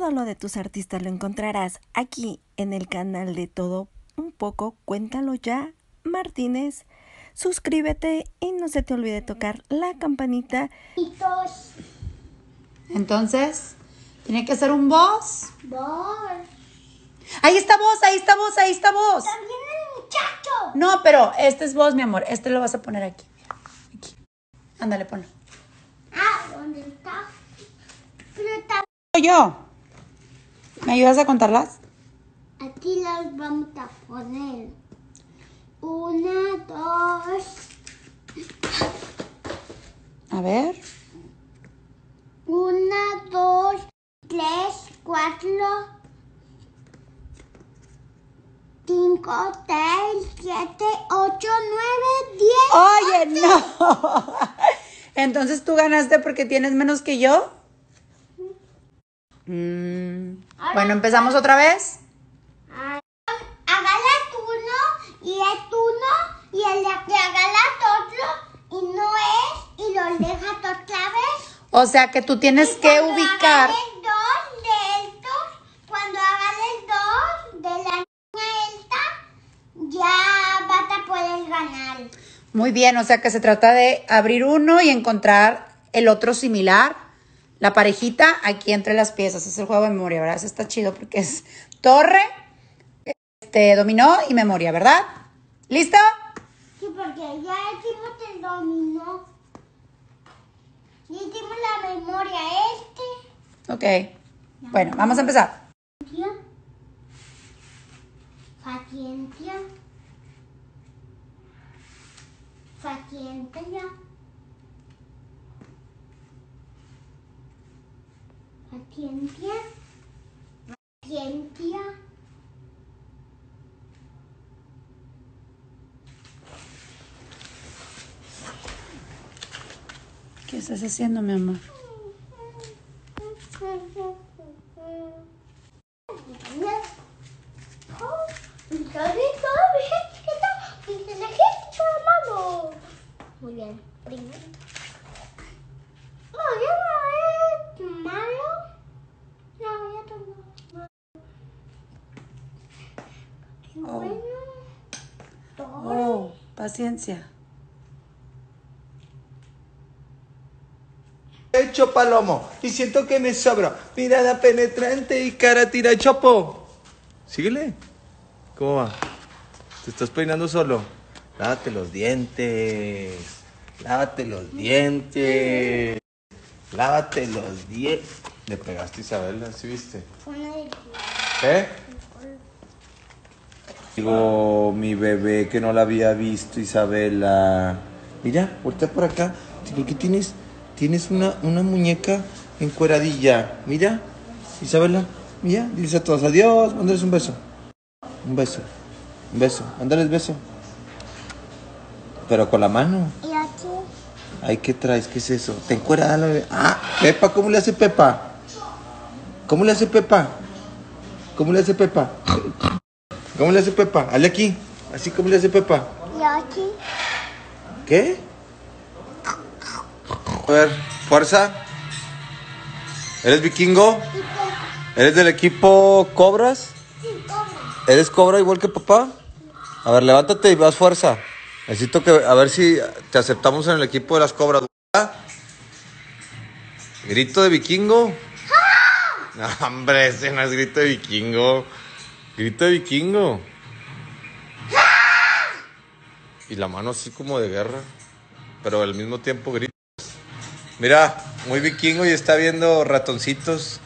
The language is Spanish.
Todo lo de tus artistas lo encontrarás aquí en el canal de Todo Un poco. Cuéntalo ya, Martínez. Suscríbete y no se te olvide tocar la campanita. Entonces, tiene que ser un voz. Voz. Ahí está vos, ahí está vos, ahí está vos. También el muchacho. No, pero este es vos, mi amor. Este lo vas a poner aquí. Aquí. Ándale, ponlo. Ah, ¿dónde está? Pero está. Yo. ¿Me ayudas a contarlas? Aquí las vamos a poner. Una, dos, A ver. una, dos, tres, cuatro, cinco, seis, siete, ocho, nueve, diez. Oye, no. Entonces tú ganaste porque tienes menos que yo. Mm, Bueno, empezamos otra vez. Hágala uno y es uno y el que hágala otro y no es y lo dejas otra vez. O sea que tú tienes que ubicar. el dos de estos, cuando hagas el dos de la niña esta, ya vas a poder ganar. Muy bien, o sea que se trata de abrir uno y encontrar el otro similar, la parejita aquí entre las piezas. Es el juego de memoria, ¿verdad? Eso está chido porque es torre, este, dominó y memoria, ¿verdad? ¿Listo? Sí, porque ya hicimos el dominó. Y hicimos la memoria este. Ok. Bueno, vamos a empezar. Paciencia. Paciencia. Paciencia. Paciencia. ¿Qué estás haciendo, mi amor? Muy bien, primero. No, ya no es malo. No, ya no. Oh. Oh, paciencia. Hecho palomo y siento que me sobra. Mirada penetrante y cara tira chopo. Síguele. ¿Cómo va? ¿Te estás peinando solo? Lávate los dientes. Lávate los dientes. Lávate los dientes. Le pegaste a Isabela, ¿sí viste? ¿Eh? Digo, mi bebé que no la había visto, Isabela. Mira, voltea por acá. ¿Por qué tienes, tienes una, una muñeca encueradilla? Mira, Isabela, mira, diles a todos adiós, mándales un beso. Un beso, un beso, mándales beso. Pero con la mano. Y aquí. Ay, ¿qué traes? ¿Qué es eso? ¿Te encuerada la bebé? Ah, Pepa, ¿cómo le hace Pepa? ¿Cómo le hace Pepa? ¿Cómo le hace Pepa? ¿Cómo le hace Pepa? Hazle aquí. Así como le hace Pepa. Y aquí. ¿Qué? A ver, fuerza. ¿Eres vikingo? Que. ¿Eres del equipo Cobras? Sí, cobra. ¿Eres cobra igual que papá? A ver, levántate y vas fuerza. Necesito que a ver si te aceptamos en el equipo de las cobras. ¿verdad? Grito de vikingo. No, hombre, ese no es grito de vikingo. Grito de vikingo. Y la mano así como de guerra. Pero al mismo tiempo gritos. Mira, muy vikingo y está viendo ratoncitos.